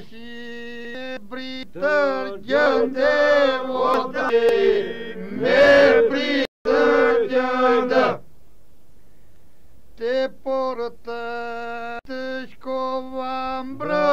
Și britări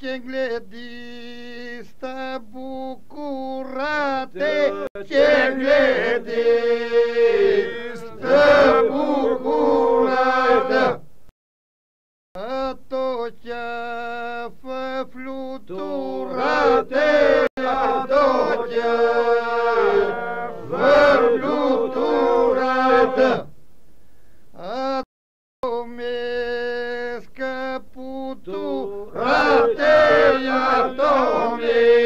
cegle dista bucurate cegle dista bucurate Atocea fluturate Atocea fluturate tu, tu, rateja tome.